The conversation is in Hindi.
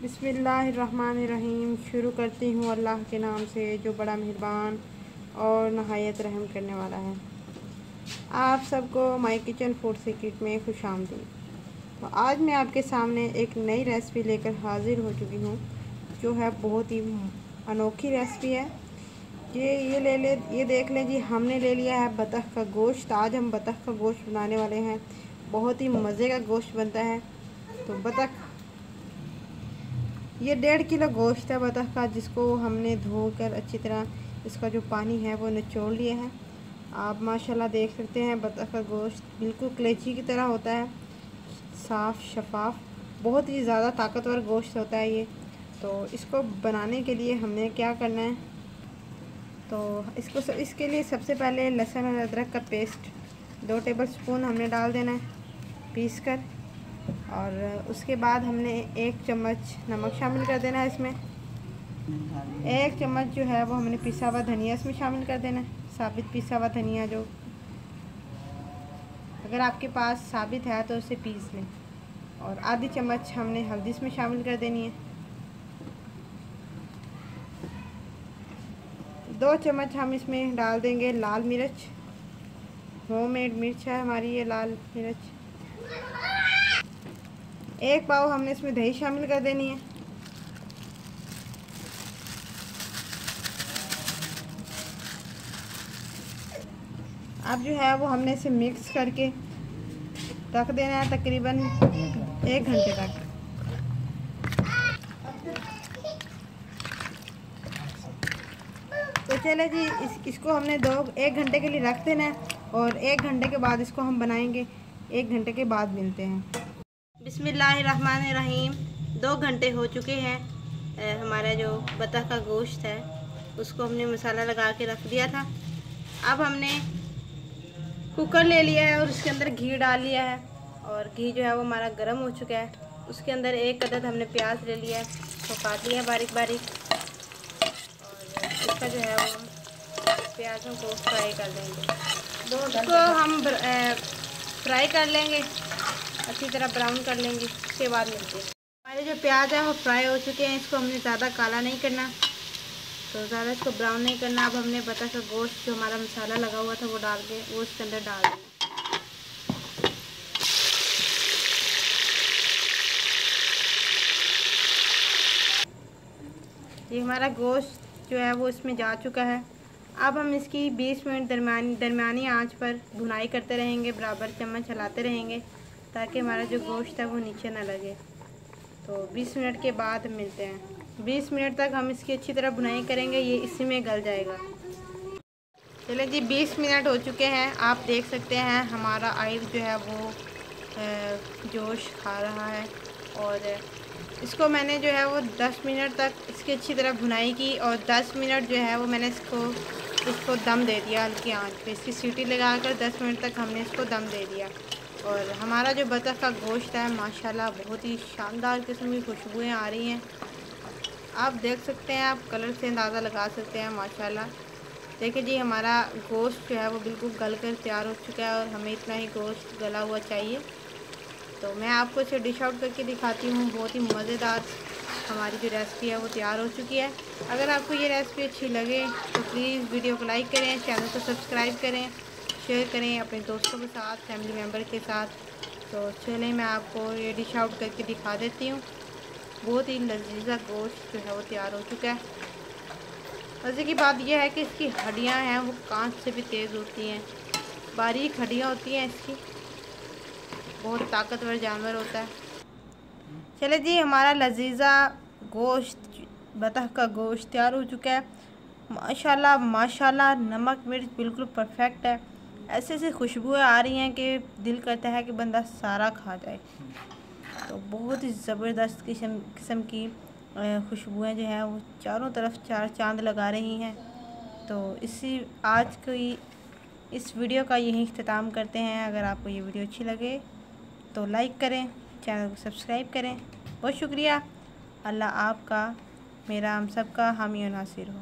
बिसमीम शुरू करती हूँ अल्लाह के नाम से, जो बड़ा मेहरबान और नहायत रहम करने वाला है। आप सबको माई किचन फ़ूड सीक्रेट में खुश आमदी तो आज मैं आपके सामने एक नई रेसिपी लेकर हाज़िर हो चुकी हूँ, जो है बहुत ही अनोखी रेसिपी है। ये ये ले ले, ये देख लें जी, हमने ले लिया है बतख का गोश्त। आज हम बतख का गोश्त बनाने वाले हैं। बहुत ही मज़े का गोश्त बनता है। तो बतख ये डेढ़ किलो गोश्त है बतख का जिसको हमने धोकर अच्छी तरह इसका जो पानी है वो निचोड़ लिया है। आप माशाल्लाह देख सकते हैं बतख का गोश्त बिल्कुल कलेची की तरह होता है साफ़ शफाफ बहुत ही ज़्यादा ताकतवर गोश्त होता है ये। तो इसको बनाने के लिए हमने क्या करना है? तो इसको सब, इसके लिए सबसे पहले लहसुन और अदरक का पेस्ट दो टेबल स्पून हमने डाल देना है पीस कर। और उसके बाद हमने एक चम्मच नमक शामिल कर देना है इसमें। एक चम्मच जो है वो हमने पिसा हुआ धनिया इसमें शामिल कर देना है। साबित पिसा हुआ धनिया जो अगर आपके पास साबित है तो उसे पीस लें। और आधी चम्मच हमने हल्दी इसमें शामिल कर देनी है। दो चम्मच हम इसमें डाल देंगे लाल मिर्च। होममेड मिर्च है हमारी, ये लाल मिर्च। एक पाव हमने इसमें दही शामिल कर देनी है। अब जो है वो हमने इसे मिक्स करके रख देना है तकरीबन एक घंटे तक। तो चले जी, इस, इसको हमने दो, एक घंटे के लिए रख देना है और एक घंटे के बाद इसको हम बनाएँगे। एक घंटे के बाद मिलते हैं। बिसमीम दो घंटे हो चुके हैं हमारा जो बतख का गोश्त है, उसको हमने मसाला लगा के रख दिया था। अब हमने कुकर ले लिया है और उसके अंदर घी डाल लिया है। और घी जो है वो हमारा गर्म हो चुका है। उसके अंदर एक अदद हमने प्याज ले लिया है, उसको काट लिया बारीक बारीक और इसका जो है वो प्याज़ों को फ्राई कर देंगे उसको हम फ्राई कर लेंगे। अच्छी तरह ब्राउन कर लेंगे, उसके बाद मिलते हैं। हमारे जो प्याज है, वो फ्राई हो चुके हैं, इसको हमने ज़्यादा काला नहीं करना। तो ज़्यादा इसको ब्राउन नहीं करना। अब हमने बता का गोश्त, जो हमारा मसाला लगा हुआ था, वो डाल के, वो इसके अंदर डाल दें ये हमारा गोश्त जो है, वो इसमें जा चुका है। अब हम इसकी 20 मिनट दरमियानी दरमियानी आँच पर भुनाई करते रहेंगे, बराबर चम्मच चलाते रहेंगे। ताकि हमारा जो गोश्त है वो नीचे ना लगे। तो 20 मिनट के बाद मिलते हैं। 20 मिनट तक हम इसकी अच्छी तरह बुनाई करेंगे, ये इसी में गल जाएगा। चले जी 20 मिनट हो चुके हैं। आप देख सकते हैं हमारा आइल जो है वो जोश खा रहा है। और इसको मैंने जो है वो 10 मिनट तक इसकी अच्छी तरह भुनाई की और 10 मिनट जो है वो मैंने इसको इसको दम दे दिया हल्की आँच पे। इसकी सीटी लगाकर 10 मिनट तक हमने इसको दम दे दिया। और हमारा जो बतख का गोश्त है, माशाल्लाह बहुत ही शानदार किस्म की खुशबुएँ आ रही हैं। आप देख सकते हैं, आप कलर से अंदाज़ा लगा सकते हैं, माशाल्लाह। देखिए जी, हमारा गोश्त जो है, वो बिल्कुल गल कर तैयार हो चुका है और हमें इतना ही गोश्त गला हुआ चाहिए। तो मैं आपको इसे डिश आउट करके दिखाती हूँ। बहुत ही मज़ेदार हमारी जो रेसिपी है, वो तैयार हो चुकी है। अगर आपको ये रेसिपी अच्छी लगे तो प्लीज़ वीडियो को लाइक करें, चैनल को सब्सक्राइब करें शेयर करें अपने दोस्तों के साथ फैमिली मेंबर के साथ। तो चलें, मैं आपको ये डिश आउट करके दिखा देती हूँ। बहुत ही लजीजा गोश्त जो है वो तैयार हो चुका है। मज़े की बात यह है कि इसकी हड्डियाँ हैं, वो कांच से भी तेज़ होती हैं। बारीक हड्डियाँ होती हैं इसकी। बहुत ताकतवर जानवर होता है। चले जी, हमारा लजीजा गोश्त, बतख का गोश्त तैयार हो चुका है। माशाल्लाह माशाल्लाह, नमक मिर्च बिल्कुल परफेक्ट है। ऐसे ऐसी खुशबुएँ आ रही हैं कि दिल करता है कि बंदा सारा खा जाए। तो बहुत ही ज़बरदस्त किस्म किस्म की खुशबुएँ जो हैं वो चारों तरफ़ चार चाँद लगा रही हैं। तो इसी, आज की इस वीडियो का यही अख्ताम करते हैं। अगर आपको ये वीडियो अच्छी लगे तो लाइक करें, चैनल को सब्सक्राइब करें। बहुत शुक्रिया। अल्लाह आपका, मेरा हम सब का हामी नासिर हो।